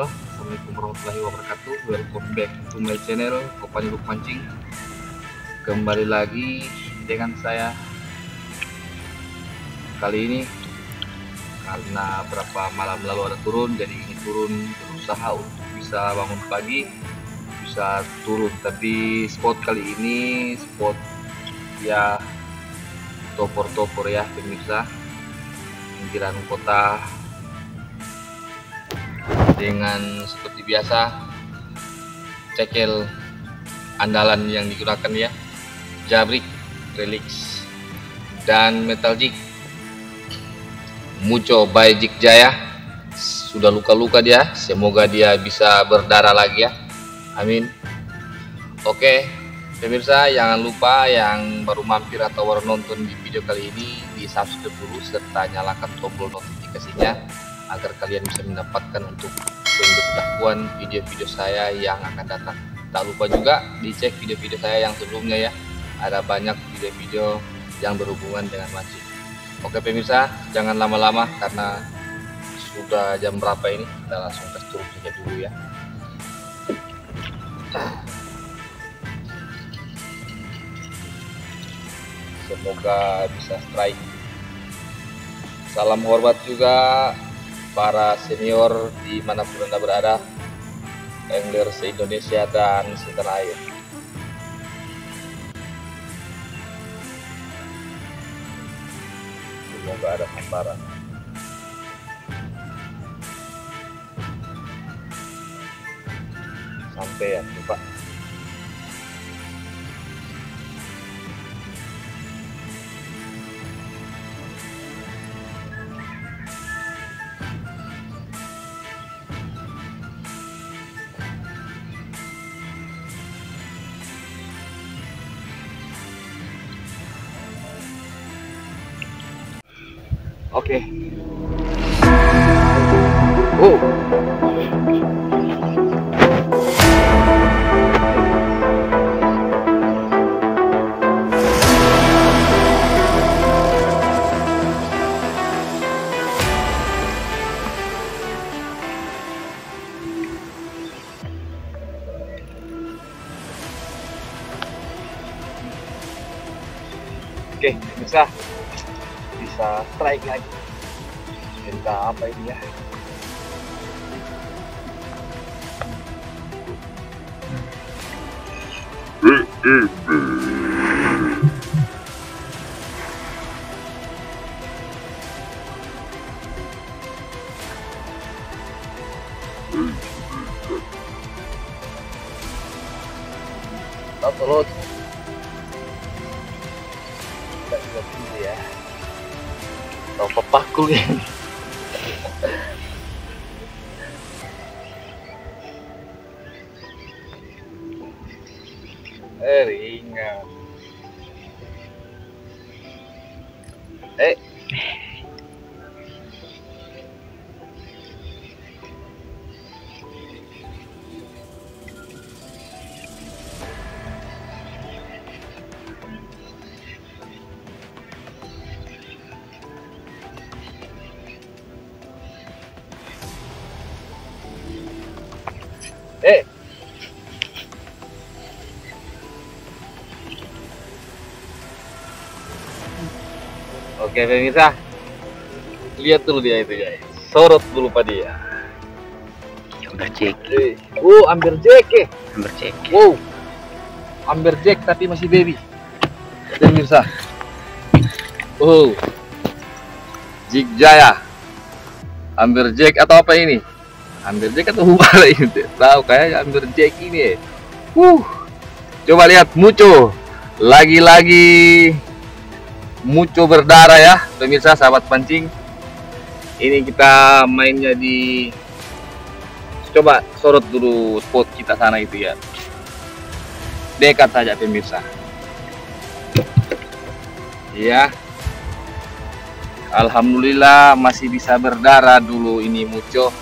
Assalamualaikum warahmatullahi wabarakatuh. Welcome back to my channel Kopani Luk Mancing. Kembali lagi dengan saya. Kali ini Karena berapa malam lalu ada turun Jadi ini turun berusaha untuk bisa bangun pagi Bisa turun. Tapi spot kali ini Spot ya Topor-topor ya pemirsa. Pinggiran kota dengan seperti biasa cekel andalan yang digunakan ya jabrik relix dan metal jig. Muco by jig jaya. Sudah luka-luka dia semoga dia bisa berdarah lagi ya. Amin. Oke pemirsa jangan lupa yang baru mampir atau baru nonton di video kali ini di subscribe dulu serta nyalakan tombol notifikasinya agar kalian bisa mendapatkan untuk pemberitahuan video-video saya yang akan datang. Tak lupa juga dicek video-video saya yang sebelumnya ya. Ada banyak video-video yang berhubungan dengan mancing. Oke pemirsa, jangan lama-lama karena sudah jam berapa ini. Kita langsung tes turun saja dulu ya. Semoga bisa strike. Salam hormat juga para senior di mana pun anda berada angler se-Indonesia dan setanah air semoga ada hamparan sampai ya lupa Oke. Oh. Oke, bisa bisa strike lagi. Cerita apa ini ya? Tolong Tidak bisa begini ya atau pepakul ya eh ringan. Eh eh Oke pemirsa. Lihat dulu dia itu guys. Sorot dulu pak dia. Udah cek, Eh, Oh ambil jack eh. Hampir cek. Wow. Amber Jack tapi masih baby. Pemirsa. Oh Jig Jaya. Amber Jack atau apa ini? Amber Jack atau apa ini Tahu kayaknya Amber Jack ini uh. Coba lihat Muco Lagi-lagi Muco berdarah ya Pemirsa sahabat pancing. Ini kita mainnya di Coba sorot dulu spot kita sana itu ya. Dekat saja pemirsa. Ya. Alhamdulillah masih bisa berdarah dulu ini muco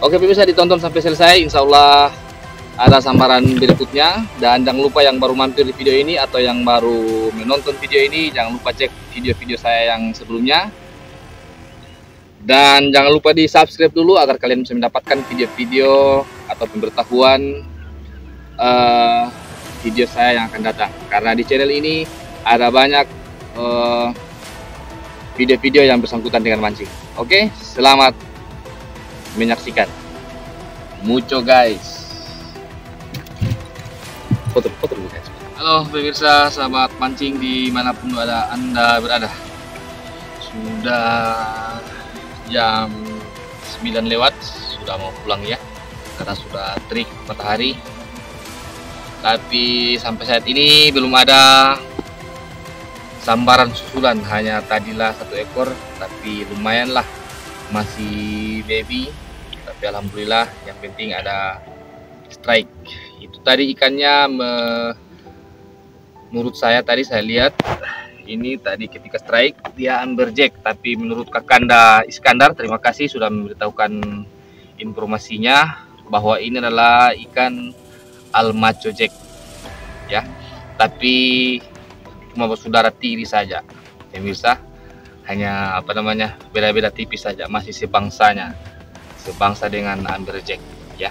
oke pemirsa ditonton sampai selesai. Insya Allah ada sambaran berikutnya. Dan jangan lupa yang baru mampir di video ini atau yang baru menonton video ini jangan lupa cek video-video saya yang sebelumnya. Dan jangan lupa di subscribe dulu agar kalian bisa mendapatkan video-video atau pemberitahuan uh, video saya yang akan datang. Karena di channel ini ada banyak video video-video yang bersangkutan dengan mancing. Oke selamat menyaksikan. Mucho guys foto foto guys. Halo pemirsa. Sahabat mancing di mana pun ada anda berada. Sudah jam 9 lewat. Sudah mau pulang ya. Karena sudah terik matahari. Tapi sampai saat ini belum ada sambaran susulan. Hanya tadilah satu ekor tapi lumayan lah. Masih baby. Tapi alhamdulillah yang penting ada strike itu tadi ikannya me, menurut saya tadi saya lihat ini tadi ketika strike dia amberjack tapi menurut Kakanda Iskandar terima kasih sudah memberitahukan informasinya bahwa ini adalah ikan almaco jack. Ya tapi cuma bersaudara tiri saja. Pemirsa hanya apa namanya beda-beda tipis saja masih sebangsanya sebangsa dengan amberjack ya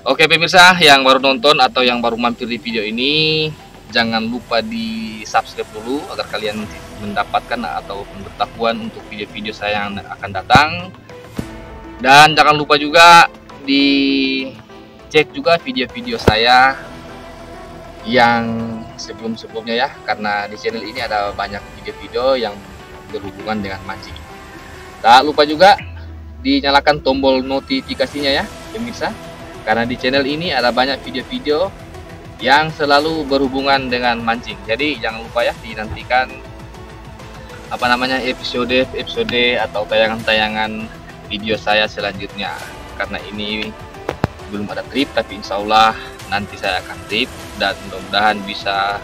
Oke pemirsa yang baru nonton atau yang baru mampir di video ini jangan lupa di subscribe dulu agar kalian mendapatkan atau pengetahuan untuk video-video saya yang akan datang. Dan jangan lupa juga di cek juga video-video saya yang sebelum-sebelumnya ya karena di channel ini ada banyak video-video yang berhubungan dengan mancing. Tak lupa juga dinyalakan tombol notifikasinya ya pemirsa karena di channel ini ada banyak video-video yang selalu berhubungan dengan mancing. Jadi jangan lupa ya dinantikan apa namanya episode episode atau tayangan-tayangan video saya selanjutnya. Karena ini belum ada trip tapi insya Allah nanti saya akan trip dan mudah-mudahan bisa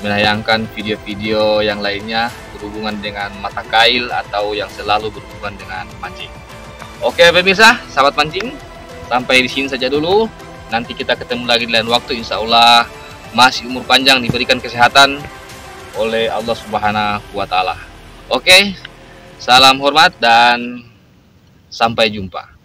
menayangkan video-video yang lainnya berhubungan dengan mata kail atau yang selalu berhubungan dengan mancing. Oke pemirsa, sahabat mancing, sampai di sini saja dulu. Nanti kita ketemu lagi di lain waktu insya Allah masih umur panjang diberikan kesehatan oleh Allah Subhanahu wa taala. Oke. Salam hormat dan sampai jumpa.